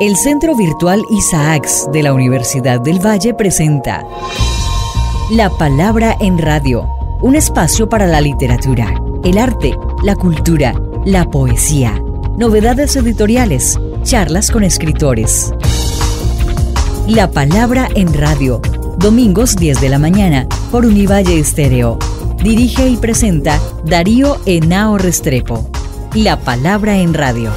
El Centro Virtual Isaacs de la Universidad del Valle presenta La Palabra en Radio, un espacio para la literatura, el arte, la cultura, la poesía, novedades editoriales, charlas con escritores. La Palabra en Radio, domingos 10 de la mañana por Univalle Estéreo. Dirige y presenta Darío Enao Restrepo. La Palabra en Radio.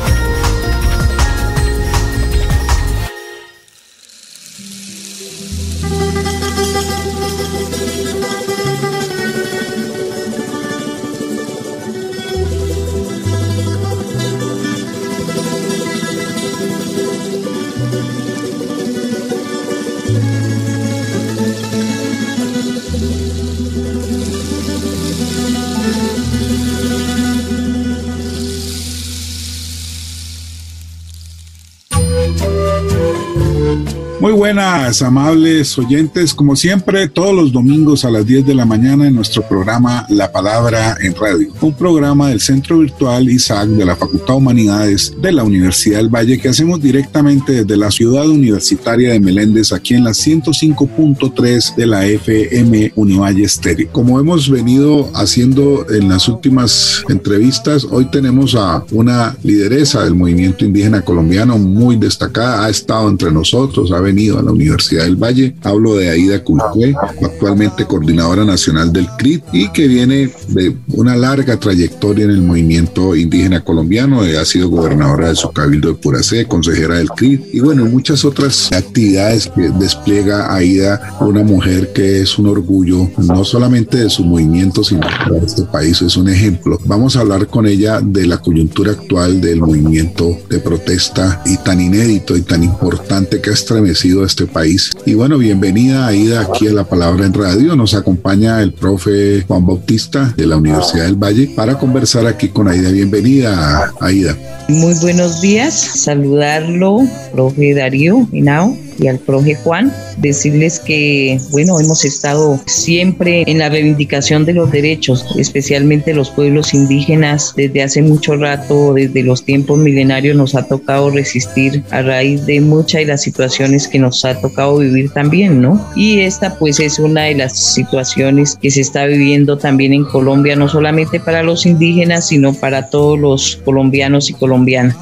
Buenas, amables oyentes. Como siempre, todos los domingos a las 10 de la mañana en nuestro programa La Palabra en Radio, un programa del Centro Virtual Isaac de la Facultad de Humanidades de la Universidad del Valle que hacemos directamente desde la ciudad universitaria de Meléndez, aquí en la 105.3 de la FM Univalle Estéreo. Como hemos venido haciendo en las últimas entrevistas, hoy tenemos a una lideresa del movimiento indígena colombiano muy destacada, ha estado entre nosotros, ha venido a la Universidad del Valle. Hablo de Aida Culcue, actualmente coordinadora nacional del CRIT y que viene de una larga trayectoria en el movimiento indígena colombiano. Ha sido gobernadora de su cabildo de Puracé, consejera del CRIT y bueno, muchas otras actividades que despliega Aida, una mujer que es un orgullo no solamente de su movimiento, sino de este país. Es un ejemplo. Vamos a hablar con ella de la coyuntura actual del movimiento de protesta y tan inédito y tan importante que ha estremecido este país. Y bueno, bienvenida Aida aquí a La Palabra en Radio. Nos acompaña el profe Juan Bautista de la Universidad del Valle para conversar aquí con Aida. Bienvenida Aida. Muy buenos días, saludarlo, profe Darío Hinao y al profe Juan, decirles que, bueno, hemos estado siempre en la reivindicación de los derechos, especialmente los pueblos indígenas. Desde hace mucho rato, desde los tiempos milenarios, nos ha tocado resistir a raíz de muchas de las situaciones que nos ha tocado vivir también, ¿no? Y esta pues es una de las situaciones que se está viviendo también en Colombia, no solamente para los indígenas, sino para todos los colombianos y colombianas.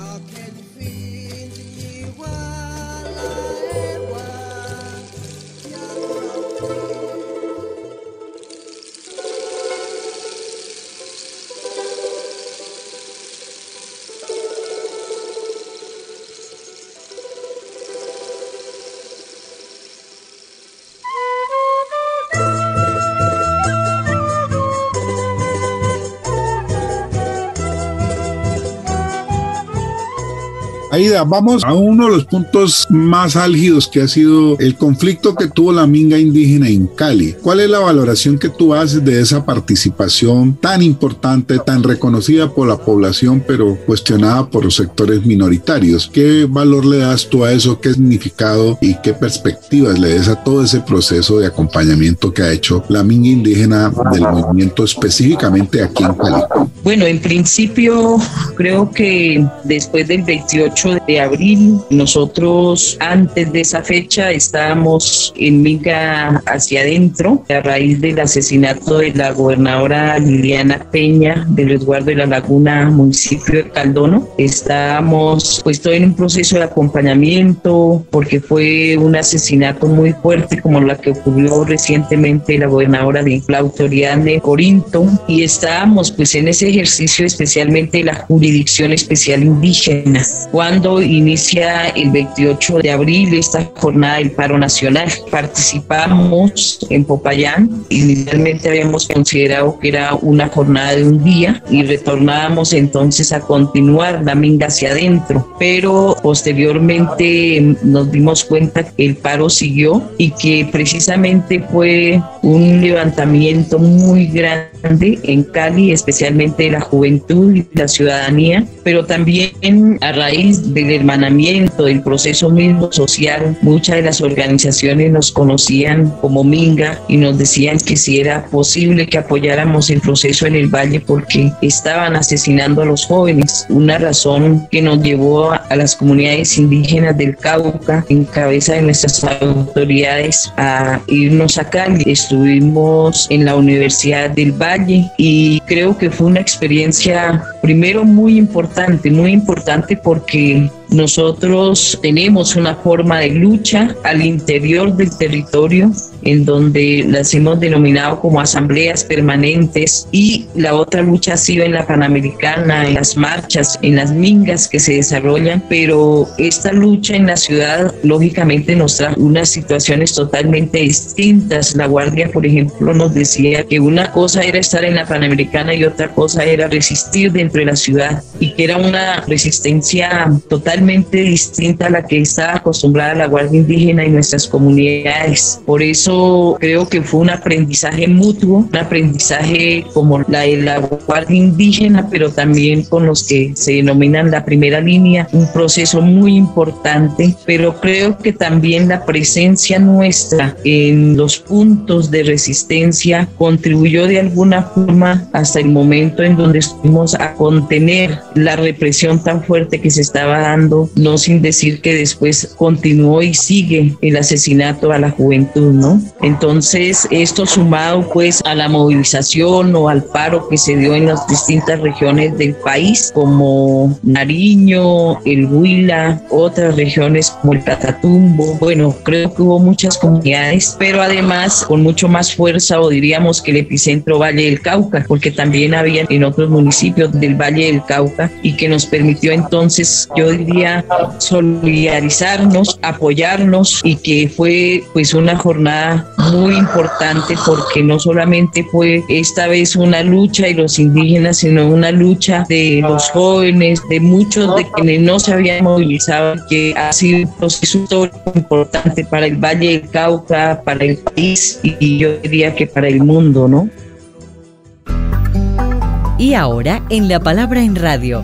Aida, vamos a uno de los puntos más álgidos que ha sido el conflicto que tuvo la minga indígena en Cali. ¿Cuál es la valoración que tú haces de esa participación tan importante, tan reconocida por la población, pero cuestionada por los sectores minoritarios? ¿Qué valor le das tú a eso? ¿Qué significado y qué perspectivas le das a todo ese proceso de acompañamiento que ha hecho la minga indígena del movimiento específicamente aquí en Cali? Bueno, en principio creo que después del 28 de abril. Nosotros antes de esa fecha estábamos en Minga hacia adentro a raíz del asesinato de la gobernadora Liliana Peña del resguardo de la laguna municipio de Caldono. Estábamos pues todo en un proceso de acompañamiento porque fue un asesinato muy fuerte como la que ocurrió recientemente la gobernadora de la autoridad de Corinto y estábamos pues en ese ejercicio especialmente de la jurisdicción especial indígena cuando inicia el 28 de abril esta jornada del paro nacional. Participamos en Popayán. Inicialmente habíamos considerado que era una jornada de un día y retornábamos entonces a continuar la minga hacia adentro. Pero posteriormente nos dimos cuenta que el paro siguió y que precisamente fue un levantamiento muy grande grande en Cali, especialmente la juventud y la ciudadanía, pero también a raíz del hermanamiento, del proceso mismo social, muchas de las organizaciones nos conocían como Minga y nos decían que si era posible que apoyáramos el proceso en el valle porque estaban asesinando a los jóvenes, una razón que nos llevó a las comunidades indígenas del Cauca en cabeza de nuestras autoridades a irnos a Cali. Estuvimos en la Universidad del Valle y creo que fue una experiencia primero muy importante, muy importante porque nosotros tenemos una forma de lucha al interior del territorio en donde las hemos denominado como asambleas permanentes y la otra lucha ha sido en la Panamericana, en las marchas, en las mingas que se desarrollan, pero esta lucha en la ciudad lógicamente nos trae unas situaciones totalmente distintas. La Guardia, por ejemplo, nos decía que una cosa era estar en la Panamericana y otra cosa era resistir dentro de la ciudad y que era una resistencia totalmente distinta a la que estaba acostumbrada la Guardia Indígena y nuestras comunidades. Por eso creo que fue un aprendizaje mutuo, un aprendizaje como la de la Guardia Indígena, pero también con los que se denominan la primera línea, un proceso muy importante, pero creo que también la presencia nuestra en los puntos de resistencia contribuyó de alguna forma hasta el momento en donde estuvimos a contener la represión tan fuerte que se estaba dando, no sin decir que después continuó y sigue el asesinato a la juventud, ¿no? Entonces, esto sumado pues a la movilización o al paro que se dio en las distintas regiones del país, como Nariño, el Huila, otras regiones como el Catatumbo, bueno, creo que hubo muchas comunidades, pero además con mucho más fuerza o diríamos que el epicentro Valle del Cauca, porque también había en otros municipios del Valle del Cauca y que nos permitió entonces, yo diría, solidarizarnos, apoyarnos y que fue pues una jornada muy importante porque no solamente fue esta vez una lucha de los indígenas, sino una lucha de los jóvenes, de muchos de quienes no se habían movilizado, que ha sido un proceso importante para el Valle del Cauca, para el país y yo diría que para el mundo, ¿no? Y ahora, en La Palabra en Radio,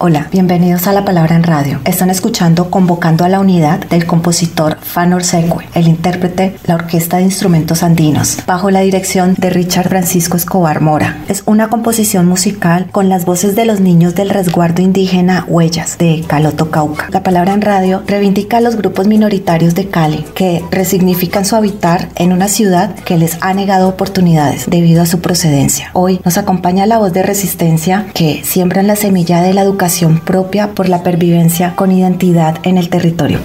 Hola, bienvenidos a La Palabra en Radio. Están escuchando Convocando a la Unidad del compositor Fanor Seque, el intérprete La Orquesta de Instrumentos Andinos, bajo la dirección de Richard Francisco Escobar Mora. Es una composición musical con las voces de los niños del resguardo indígena Huellas de Caloto Cauca. La Palabra en Radio reivindica a los grupos minoritarios de Cali que resignifican su habitar en una ciudad que les ha negado oportunidades debido a su procedencia. Hoy nos acompaña la voz de resistencia que siembra la semilla de la educación propia por la pervivencia con identidad en el territorio.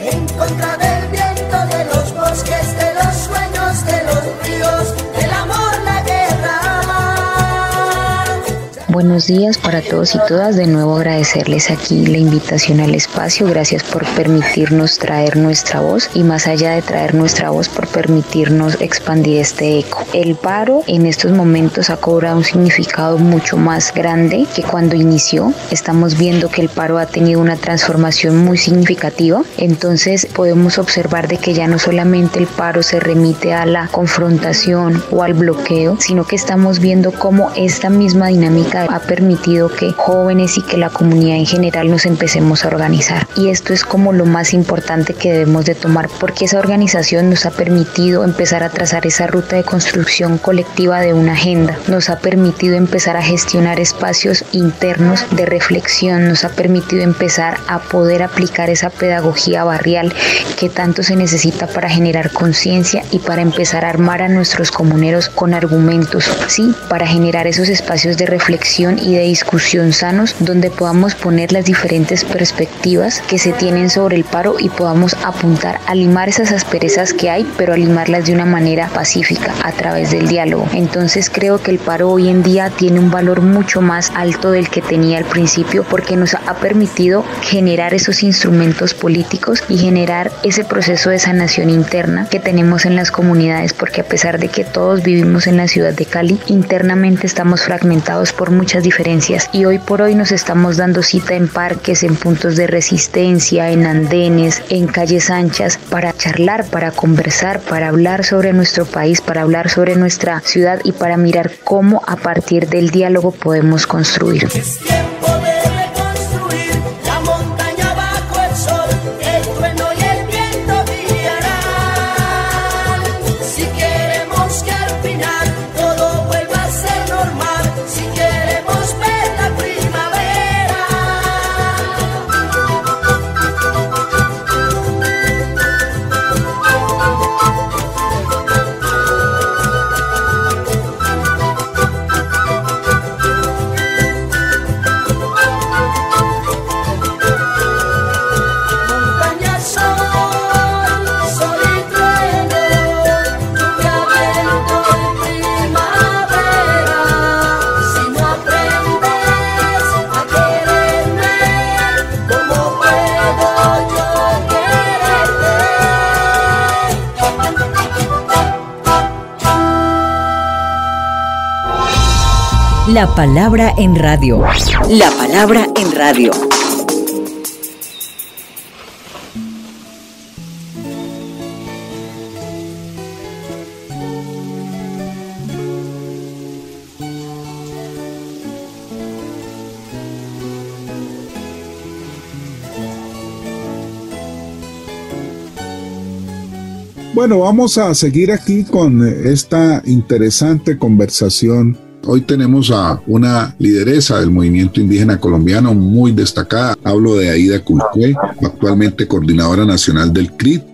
Buenos días para todos y todas. De nuevo agradecerles aquí la invitación al espacio. Gracias por permitirnos traer nuestra voz y más allá de traer nuestra voz por permitirnos expandir este eco. El paro en estos momentos ha cobrado un significado mucho más grande que cuando inició. Estamos viendo que el paro ha tenido una transformación muy significativa. Entonces podemos observar de que ya no solamente el paro se remite a la confrontación o al bloqueo, sino que estamos viendo cómo esta misma dinámica ha permitido que jóvenes y que la comunidad en general nos empecemos a organizar. Y esto es como lo más importante que debemos de tomar porque esa organización nos ha permitido empezar a trazar esa ruta de construcción colectiva de una agenda, nos ha permitido empezar a gestionar espacios internos de reflexión, nos ha permitido empezar a poder aplicar esa pedagogía barrial que tanto se necesita para generar conciencia y para empezar a armar a nuestros comuneros con argumentos, sí, para generar esos espacios de reflexión y de discusión sanos donde podamos poner las diferentes perspectivas que se tienen sobre el paro y podamos apuntar a limar esas asperezas que hay, pero a limarlas de una manera pacífica a través del diálogo. Entonces creo que el paro hoy en día tiene un valor mucho más alto del que tenía al principio porque nos ha permitido generar esos instrumentos políticos y generar ese proceso de sanación interna que tenemos en las comunidades porque a pesar de que todos vivimos en la ciudad de Cali, internamente estamos fragmentados por muchas diferencias y hoy por hoy nos estamos dando cita en parques, en puntos de resistencia, en andenes, en calles anchas para charlar, para conversar, para hablar sobre nuestro país, para hablar sobre nuestra ciudad y para mirar cómo a partir del diálogo podemos construir. La palabra en radio. La palabra en radio. Bueno, vamos a seguir aquí con esta interesante conversación Hoy tenemos a una lideresa del movimiento indígena colombiano muy destacada. Hablo de Aida Culcue, actualmente coordinadora nacional del CRIT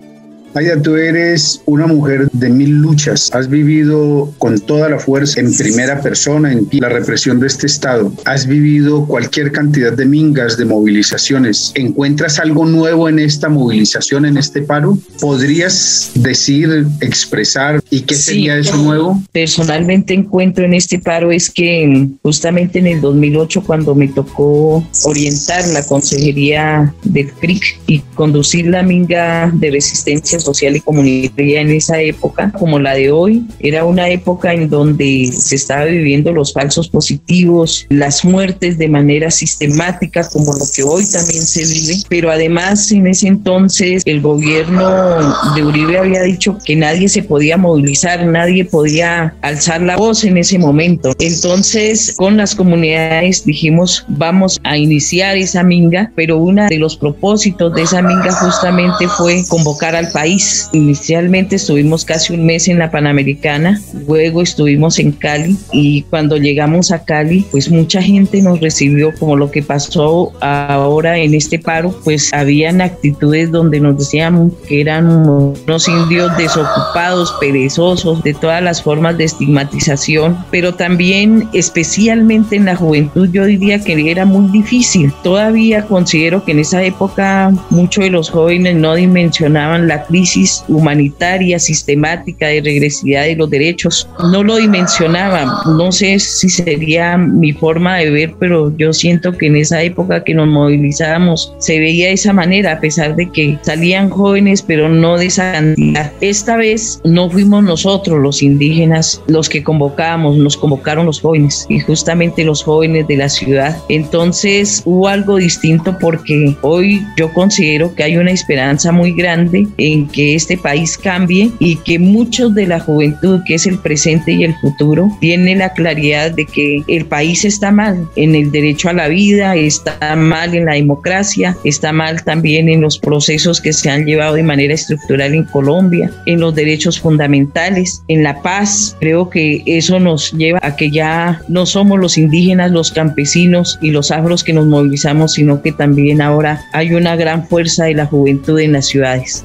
Aya, tú eres una mujer de mil luchas. Has vivido con toda la fuerza en primera persona en la represión de este Estado. Has vivido cualquier cantidad de mingas, de movilizaciones. ¿Encuentras algo nuevo en esta movilización, en este paro? ¿Podrías decir, expresar y qué sería eso nuevo? Personalmente encuentro en este paro es que justamente en el 2008 cuando me tocó orientar la consejería del CRIC y conducir la minga de resistencia social y comunitaria en esa época, como la de hoy, era una época en donde se estaba viviendo los falsos positivos, las muertes de manera sistemática, como lo que hoy también se vive, pero además en ese entonces el gobierno de Uribe había dicho que nadie se podía movilizar, nadie podía alzar la voz en ese momento. Entonces, con las comunidades dijimos, vamos a iniciar esa minga, pero uno de los propósitos de esa minga justamente fue convocar al país Inicialmente estuvimos casi un mes en la Panamericana, luego estuvimos en Cali y cuando llegamos a Cali, pues mucha gente nos recibió como lo que pasó ahora en este paro, pues habían actitudes donde nos decían que eran unos indios desocupados, perezosos, de todas las formas de estigmatización, pero también especialmente en la juventud yo diría que era muy difícil. Todavía considero que en esa época muchos de los jóvenes no dimensionaban la crisis crisis humanitaria sistemática de regresividad de los derechos. No lo dimensionaba, no sé si sería mi forma de ver, pero yo siento que en esa época que nos movilizábamos se veía de esa manera, a pesar de que salían jóvenes, pero no de esa cantidad. Esta vez no fuimos nosotros los indígenas los que convocábamos, nos convocaron los jóvenes y justamente los jóvenes de la ciudad. Entonces hubo algo distinto porque hoy yo considero que hay una esperanza muy grande en que este país cambie y que muchos de la juventud, que es el presente y el futuro, tiene la claridad de que el país está mal en el derecho a la vida, está mal en la democracia, está mal también en los procesos que se han llevado de manera estructural en Colombia, en los derechos fundamentales, en la paz. Creo que eso nos lleva a que ya no somos los indígenas, los campesinos y los afros que nos movilizamos, sino que también ahora hay una gran fuerza de la juventud en las ciudades.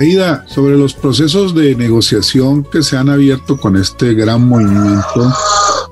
Aida, sobre los procesos de negociación que se han abierto con este gran movimiento,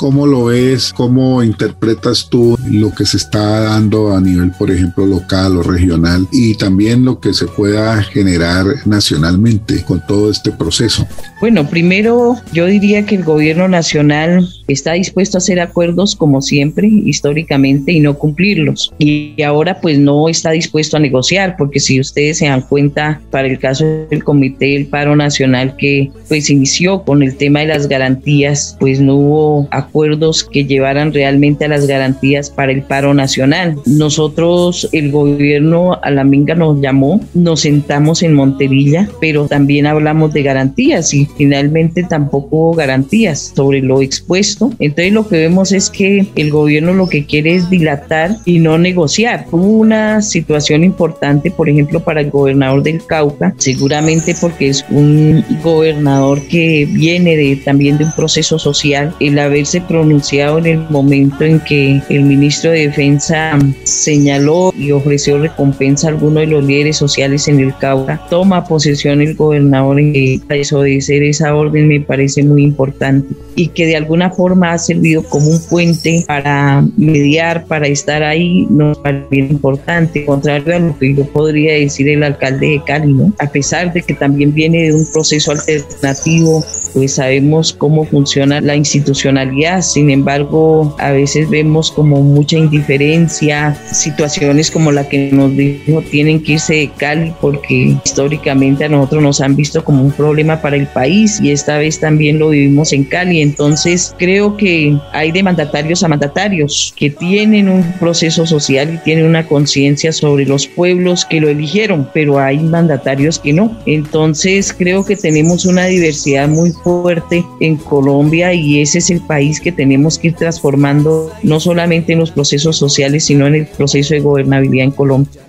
¿Cómo lo ves? ¿Cómo interpretas tú lo que se está dando a nivel, por ejemplo, local o regional y también lo que se pueda generar nacionalmente con todo este proceso? Bueno, primero yo diría que el gobierno nacional está dispuesto a hacer acuerdos como siempre, históricamente, y no cumplirlos. Y ahora pues no está dispuesto a negociar, porque si ustedes se dan cuenta, para el caso del Comité del Paro Nacional que pues inició con el tema de las garantías, pues no hubo acuerdos que llevaran realmente a las garantías para el paro nacional. Nosotros, el gobierno a la minga nos llamó, nos sentamos en Monterilla, pero también hablamos de garantías y finalmente tampoco hubo garantías sobre lo expuesto. Entonces lo que vemos es que el gobierno lo que quiere es dilatar y no negociar. Hubo una situación importante, por ejemplo, para el gobernador del Cauca, seguramente porque es un gobernador que viene de, también de un proceso social, el haberse pronunciado en el momento en que el ministro de Defensa señaló y ofreció recompensa a algunos de los líderes sociales en el Cauca, toma posesión el gobernador en desobedecer esa orden me parece muy importante. Y que de alguna forma ha servido como un puente para mediar, para estar ahí, nos parece importante, contrario a lo que yo podría decir el alcalde de Cali, ¿no? A pesar de que también viene de un proceso alternativo, pues sabemos cómo funciona la institucionalidad, sin embargo, a veces vemos como mucha indiferencia, situaciones como la que nos dijo tienen que irse de Cali porque históricamente a nosotros nos han visto como un problema para el país y esta vez también lo vivimos en Cali, entonces creo que hay de mandatarios a mandatarios que tienen un proceso social y tienen una conciencia sobre los pueblos que lo eligieron, pero hay mandatarios que no. Entonces creo que tenemos una diversidad muy fuerte en Colombia y ese es el país que tenemos que ir transformando no solamente en los procesos sociales, sino en el proceso de gobernabilidad en Colombia.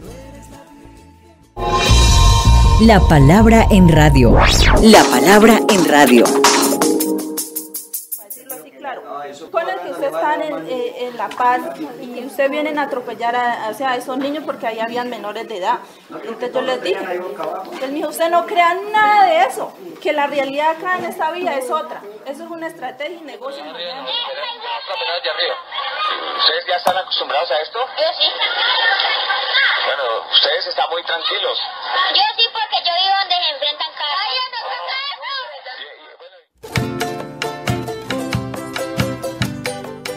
La palabra en radio. La palabra en radio. Con el que usted está en, eh, en, La Paz y usted vienen a atropellar a, o sea, a, esos niños porque ahí habían menores de edad. Entonces yo les dije, él me dijo, usted no crea nada de eso, que la realidad acá en esta vía es otra. Eso es una estrategia y negocio. ¿Ustedes ya están acostumbrados a esto? Yo sí. Bueno, ustedes están muy tranquilos. Yo sí porque yo vivo donde se enfrentan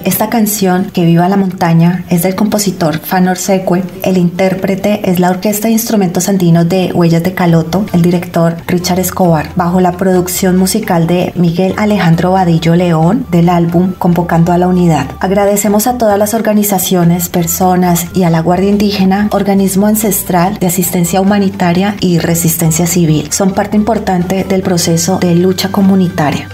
Esta canción, Que viva la montaña, es del compositor Fanor Seque. El intérprete es la Orquesta de Instrumentos Andinos de Huellas de Caloto, el director Richard Escobar, bajo la producción musical de Miguel Alejandro Vadillo León del álbum Convocando a la Unidad. Agradecemos a todas las organizaciones, personas y a la Guardia Indígena, organismo ancestral de asistencia humanitaria y resistencia civil. Son parte importante del proceso de lucha comunitaria.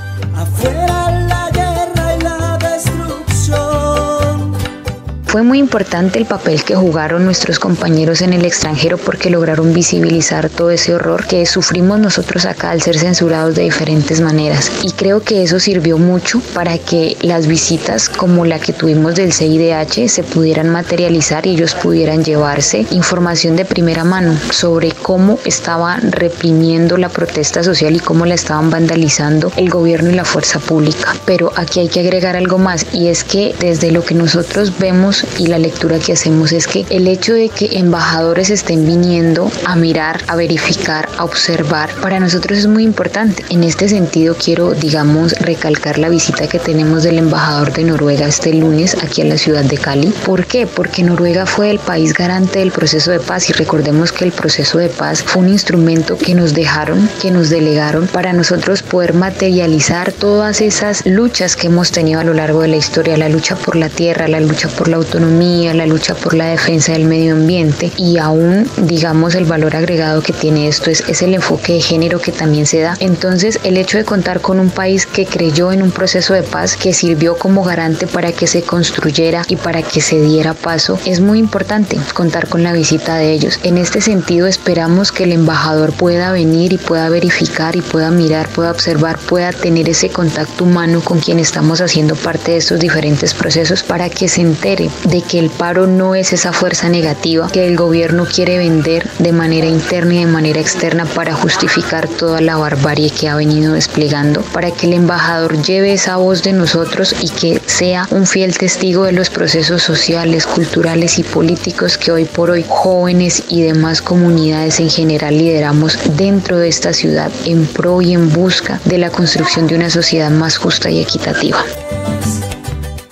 Fue muy importante el papel que jugaron nuestros compañeros en el extranjero porque lograron visibilizar todo ese horror que sufrimos nosotros acá al ser censurados de diferentes maneras. Y creo que eso sirvió mucho para que las visitas como la que tuvimos del CIDH se pudieran materializar y ellos pudieran llevarse información de primera mano sobre cómo estaban reprimiendo la protesta social y cómo la estaban vandalizando el gobierno y la fuerza pública. Pero aquí hay que agregar algo más y es que desde lo que nosotros vemos y la lectura que hacemos es que el hecho de que embajadores estén viniendo a mirar, a verificar, a observar, para nosotros es muy importante. En este sentido quiero, digamos, recalcar la visita que tenemos del embajador de Noruega este lunes aquí a la ciudad de Cali. ¿Por qué? Porque Noruega fue el país garante del proceso de paz y recordemos que el proceso de paz fue un instrumento que nos dejaron, que nos delegaron para nosotros poder materializar todas esas luchas que hemos tenido a lo largo de la historia, la lucha por la tierra, la lucha por la autonomía, la lucha por la defensa del medio ambiente y aún, digamos, el valor agregado que tiene esto es, es el enfoque de género que también se da. Entonces, el hecho de contar con un país que creyó en un proceso de paz, que sirvió como garante para que se construyera y para que se diera paso, es muy importante contar con la visita de ellos. En este sentido, esperamos que el embajador pueda venir y pueda verificar y pueda mirar, pueda observar, pueda tener ese contacto humano con quien estamos haciendo parte de estos diferentes procesos para que se entere, de que el paro no es esa fuerza negativa que el gobierno quiere vender de manera interna y de manera externa para justificar toda la barbarie que ha venido desplegando, para que el embajador lleve esa voz de nosotros y que sea un fiel testigo de los procesos sociales, culturales y políticos que hoy por hoy jóvenes y demás comunidades en general lideramos dentro de esta ciudad en pro y en busca de la construcción de una sociedad más justa y equitativa.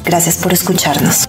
Gracias por escucharnos.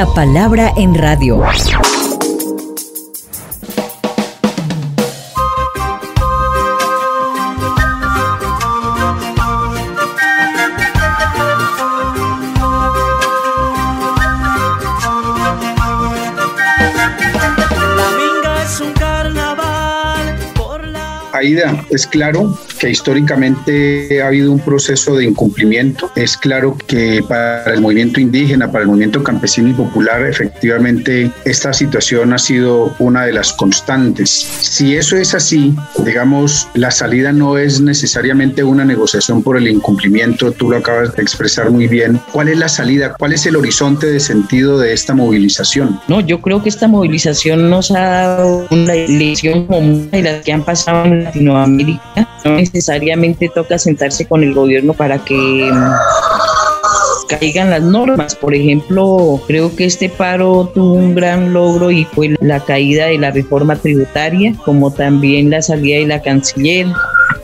La palabra en radio. La minga es un carnaval por la Aida, es claro que históricamente ha habido un proceso de incumplimiento. Es claro que para el movimiento indígena, para el movimiento campesino y popular, efectivamente esta situación ha sido una de las constantes. Si eso es así, digamos, la salida no es necesariamente una negociación por el incumplimiento, tú lo acabas de expresar muy bien. ¿Cuál es la salida? ¿Cuál es el horizonte de sentido de esta movilización? No, yo creo que esta movilización nos ha dado una lección común de las que han pasado en Latinoamérica. No necesariamente toca sentarse con el gobierno para que mm, caigan las normas. Por ejemplo, creo que este paro tuvo un gran logro y fue la caída de la reforma tributaria, como también la salida de la canciller.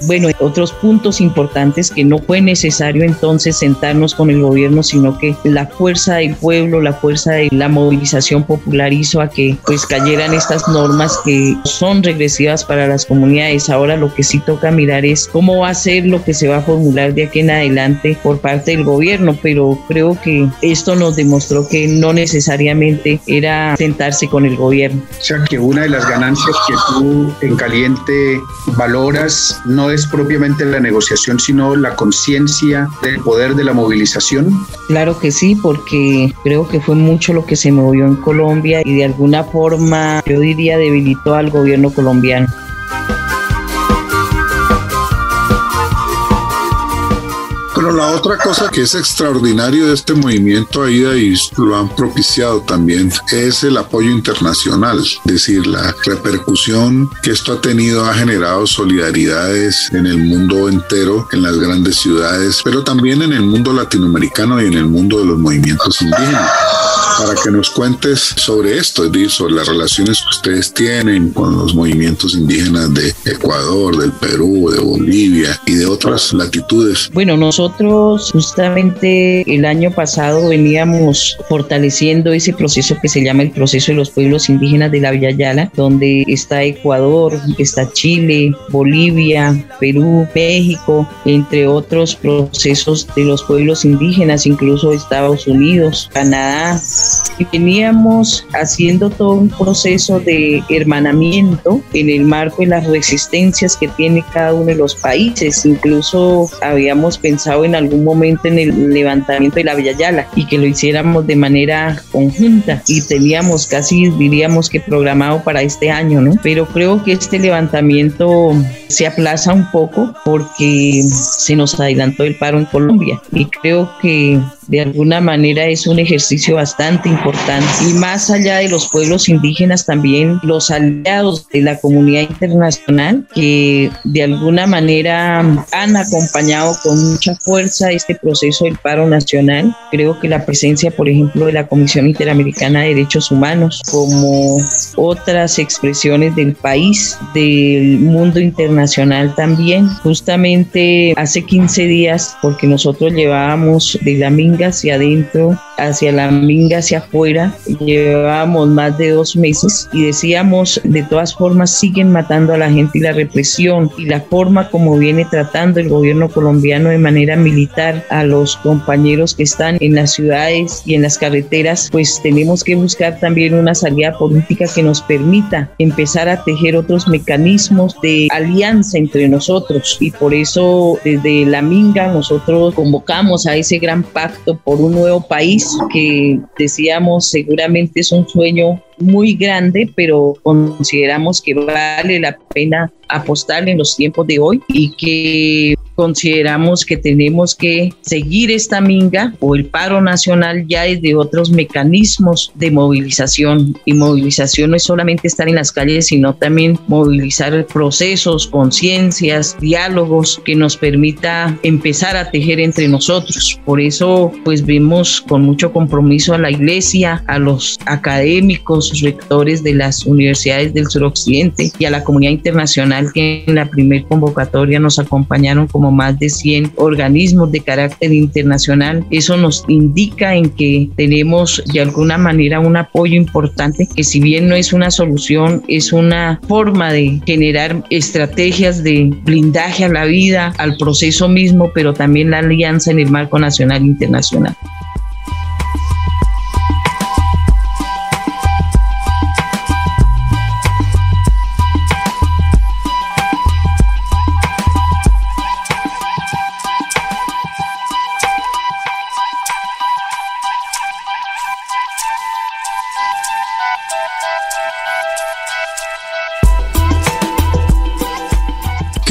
Bueno, otros puntos importantes que no fue necesario entonces sentarnos con el gobierno, sino que la fuerza del pueblo, la fuerza de la movilización popular hizo a que pues cayeran estas normas que son regresivas para las comunidades. Ahora lo que sí toca mirar es cómo va a ser lo que se va a formular de aquí en adelante por parte del gobierno, pero creo que esto nos demostró que no necesariamente era sentarse con el gobierno. O sea que una de las ganancias que tú en caliente valoras no es propiamente la negociación, sino la conciencia del poder de la movilización. Claro que sí, porque creo que fue mucho lo que se movió en Colombia y de alguna forma yo diría debilitó al gobierno colombiano. Pero la otra cosa que es extraordinario de este movimiento AIDA y lo han propiciado también es el apoyo internacional, es decir, la repercusión que esto ha tenido ha generado solidaridades en el mundo entero, en las grandes ciudades, pero también en el mundo latinoamericano y en el mundo de los movimientos indígenas para que nos cuentes sobre esto, es decir, sobre las relaciones que ustedes tienen con los movimientos indígenas de Ecuador, del Perú, de Bolivia y de otras latitudes. Bueno, nosotros justamente el año pasado veníamos fortaleciendo ese proceso que se llama el proceso de los pueblos indígenas de la Villa Yala, donde está Ecuador, está Chile, Bolivia, Perú, México, entre otros procesos de los pueblos indígenas, incluso Estados Unidos, Canadá, veníamos haciendo todo un proceso de hermanamiento en el marco de las resistencias que tiene cada uno de los países. Incluso habíamos pensado en algún momento en el levantamiento de la Villa Yala y que lo hiciéramos de manera conjunta y teníamos casi diríamos que programado para este año, ¿no? Pero creo que este levantamiento se aplaza un poco porque se nos adelantó el paro en Colombia y creo que de alguna manera es un ejercicio bastante importante. Y más allá de los pueblos indígenas, también los aliados de la comunidad internacional que de alguna manera han acompañado con mucha fuerza este proceso del paro nacional. Creo que la presencia, por ejemplo, de la Comisión Interamericana de Derechos Humanos, como otras expresiones del país, del mundo internacional también. Justamente hace 15 días, porque nosotros llevábamos de la minga hacia adentro, hacia la minga hacia afuera, llevábamos más de dos meses y decíamos, de todas formas, siguen matando a la gente y la represión y la forma como viene tratando el gobierno colombiano de manera militar a los compañeros que están en las ciudades y en las carreteras, pues tenemos que buscar también una salida política que nos permita empezar a tejer otros mecanismos de alianza entre nosotros. Y por eso desde la Minga nosotros convocamos a ese gran pacto por un nuevo país que decíamos seguramente es un sueño muy grande, pero consideramos que vale la pena apostar en los tiempos de hoy y que consideramos que tenemos que seguir esta minga o el paro nacional ya desde otros mecanismos de movilización. Y movilización no es solamente estar en las calles, sino también movilizar procesos, conciencias, diálogos que nos permita empezar a tejer entre nosotros. Por eso, pues vimos con mucho compromiso a la iglesia, a los académicos, rectores de las universidades del suroccidente y a la comunidad internacional que en la primer convocatoria nos acompañaron como más de 100 organismos de carácter internacional. Eso nos indica en que tenemos de alguna manera un apoyo importante que si bien no es una solución, es una forma de generar estrategias de blindaje a la vida, al proceso mismo, pero también la alianza en el marco nacional e internacional.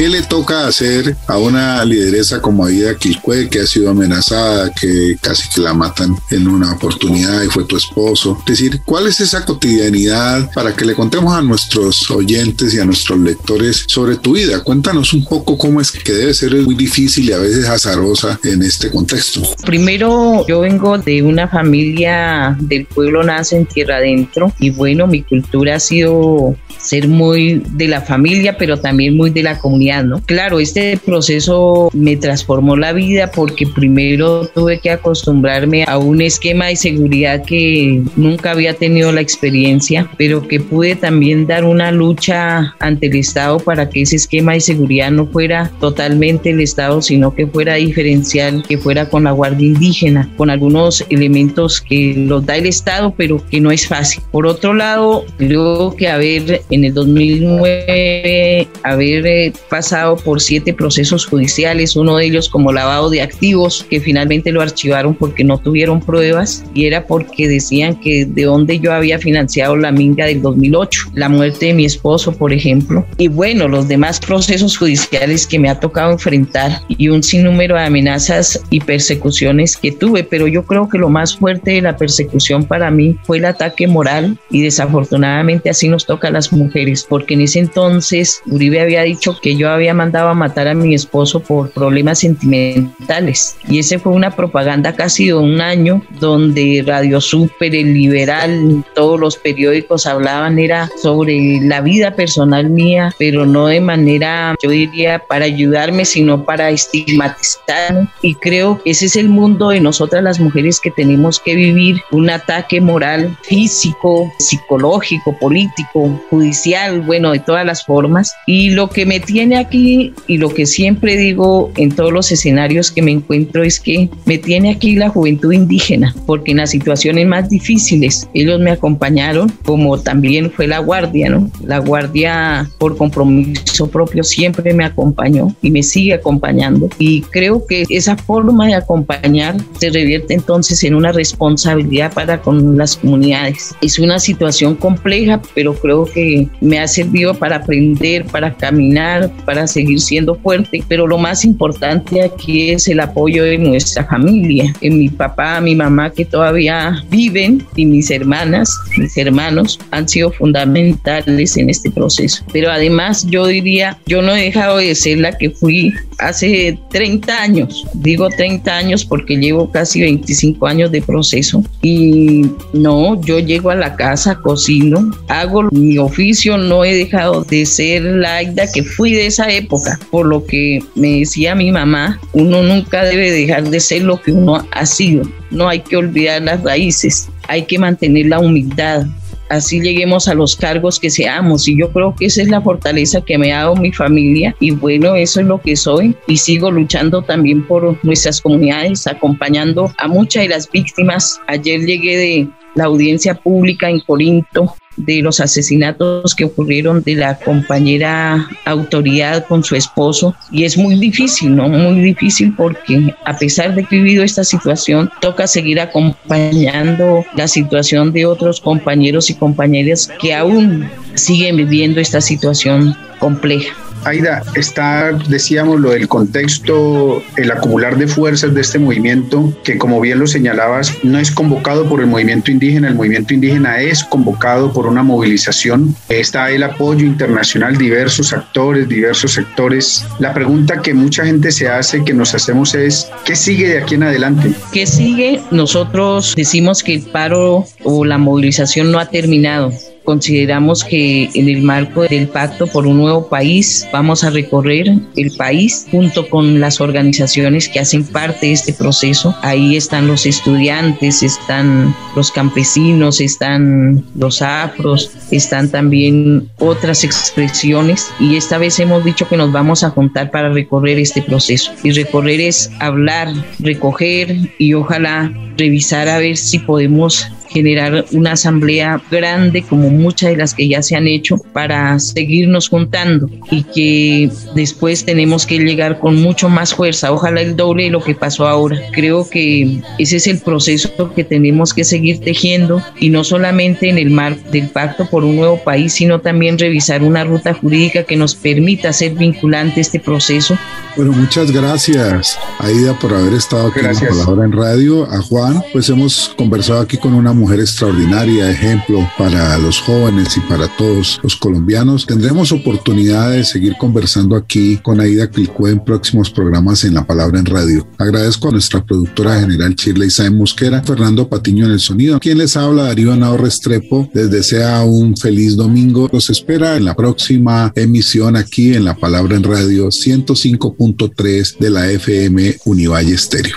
¿Qué le toca hacer a una lideresa como Aida Quilcue, que ha sido amenazada, que casi que la matan en una oportunidad y fue tu esposo? Es decir, ¿cuál es esa cotidianidad para que le contemos a nuestros oyentes y a nuestros lectores sobre tu vida? Cuéntanos un poco cómo es que debe ser muy difícil y a veces azarosa en este contexto. Primero, yo vengo de una familia del pueblo nace en tierra adentro y bueno, mi cultura ha sido ser muy de la familia, pero también muy de la comunidad, Claro, este proceso me transformó la vida porque primero tuve que acostumbrarme a un esquema de seguridad que nunca había tenido la experiencia, pero que pude también dar una lucha ante el Estado para que ese esquema de seguridad no fuera totalmente el Estado, sino que fuera diferencial, que fuera con la Guardia Indígena, con algunos elementos que los da el Estado, pero que no es fácil. Por otro lado, creo que haber en el 2009 haber eh, pasado por siete procesos judiciales, uno de ellos como lavado de activos, que finalmente lo archivaron porque no tuvieron pruebas y era porque decían que de dónde yo había financiado la minga del 2008, la muerte de mi esposo, por ejemplo, y bueno, los demás procesos judiciales que me ha tocado enfrentar y un sinnúmero de amenazas y persecuciones que tuve, pero yo creo que lo más fuerte de la persecución para mí fue el ataque moral y desafortunadamente así nos toca a las mujeres, porque en ese entonces Uribe había dicho que yo había mandado a matar a mi esposo por problemas sentimentales. Y ese fue una propaganda casi de un año donde Radio Super, El Liberal, todos los periódicos hablaban era sobre la vida personal mía, pero no de manera, yo diría, para ayudarme, sino para estigmatizar. Y creo que ese es el mundo de nosotras las mujeres que tenemos que vivir un ataque moral, físico, psicológico, político, judicial, bueno, de todas las formas. Y lo que me tiene aquí y lo que siempre digo en todos los escenarios que me encuentro es que me tiene aquí la juventud indígena, porque en las situaciones más difíciles ellos me acompañaron, como también fue la guardia, ¿no? La guardia por compromiso propio siempre me acompañó y me sigue acompañando. Y creo que esa forma de acompañar se revierte entonces en una responsabilidad para con las comunidades. Es una situación compleja, pero creo que me ha servido para aprender, para caminar, para seguir siendo fuerte, pero lo más importante aquí es el apoyo de nuestra familia, en mi papá, mi mamá que todavía viven y mis hermanas, mis hermanos han sido fundamentales en este proceso. Pero además yo diría, yo no he dejado de ser la que fui hace 30 años, digo 30 años porque llevo casi 25 años de proceso y no, yo llego a la casa, cocino, hago mi oficio, no he dejado de ser la Aida que fui de esa época, por lo que me decía mi mamá, uno nunca debe dejar de ser lo que uno ha sido, no hay que olvidar las raíces, hay que mantener la humildad, así lleguemos a los cargos que seamos. Y yo creo que esa es la fortaleza que me ha dado mi familia. Y bueno, eso es lo que soy. Y sigo luchando también por nuestras comunidades, acompañando a muchas de las víctimas. Ayer llegué de la audiencia pública en Corinto de los asesinatos que ocurrieron de la compañera autoridad con su esposo y es muy difícil, ¿no? Muy difícil porque a pesar de que he vivido esta situación, toca seguir acompañando la situación de otros compañeros y compañeras que aún siguen viviendo esta situación compleja. Aida, está, decíamos, lo del contexto, el acumular de fuerzas de este movimiento, que como bien lo señalabas, no es convocado por el movimiento indígena, el movimiento indígena es convocado por una movilización. Está el apoyo internacional, diversos actores, diversos sectores. La pregunta que mucha gente se hace, que nos hacemos es, ¿qué sigue de aquí en adelante? ¿Qué sigue? Nosotros decimos que el paro o la movilización no ha terminado Consideramos que en el marco del Pacto por un Nuevo País vamos a recorrer el país junto con las organizaciones que hacen parte de este proceso. Ahí están los estudiantes, están los campesinos, están los afros, están también otras expresiones y esta vez hemos dicho que nos vamos a juntar para recorrer este proceso. Y recorrer es hablar, recoger y ojalá revisar a ver si podemos generar una asamblea grande como muchas de las que ya se han hecho para seguirnos juntando y que después tenemos que llegar con mucho más fuerza, ojalá el doble de lo que pasó ahora. Creo que ese es el proceso que tenemos que seguir tejiendo y no solamente en el marco del pacto por un nuevo país, sino también revisar una ruta jurídica que nos permita ser vinculante este proceso. Bueno, muchas gracias Aida por haber estado aquí gracias. en la palabra en radio. A Juan, pues hemos conversado aquí con una mujer extraordinaria, ejemplo para los jóvenes y para todos los colombianos. Tendremos oportunidad de seguir conversando aquí con Aida Clicue en próximos programas en La Palabra en Radio. Agradezco a nuestra productora general Shirley Saem Mosquera, Fernando Patiño en el sonido. Quien les habla, Darío Anao Restrepo. Les desea un feliz domingo. Los espera en la próxima emisión aquí en La Palabra en Radio 105.3 de la FM Univalle Estéreo.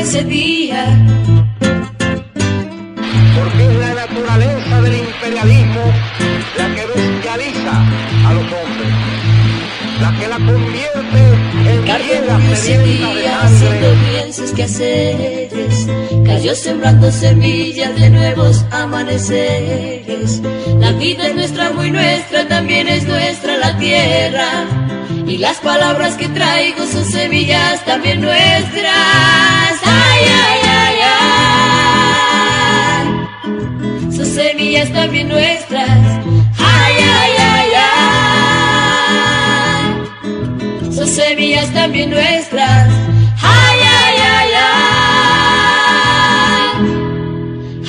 Ese día. Porque es la naturaleza del imperialismo la que bestializa a los hombres, la que la convierte en piedra sedienta haciendo bien sus quehaceres, cayó sembrando semillas de nuevos amaneceres. La vida es nuestra, muy nuestra, también es nuestra la tierra. Y las palabras que traigo son semillas también nuestras. También nuestras. Ay, ay, ay, ay. Son semillas también nuestras. Ay, ay, ay, ay.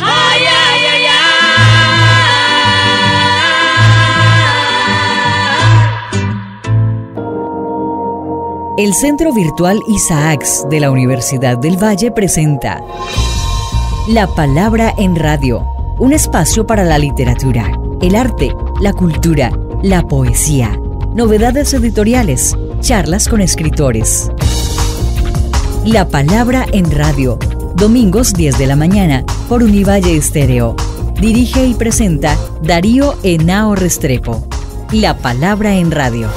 Ay, ay, ay, El Centro Virtual Isaacs de la Universidad del Valle presenta La Palabra en Radio, un espacio para la literatura, el arte, la cultura, la poesía, novedades editoriales, charlas con escritores. La Palabra en Radio, domingos 10 de la mañana por Univalle Estéreo. Dirige y presenta Darío Enao Restrepo. La Palabra en Radio.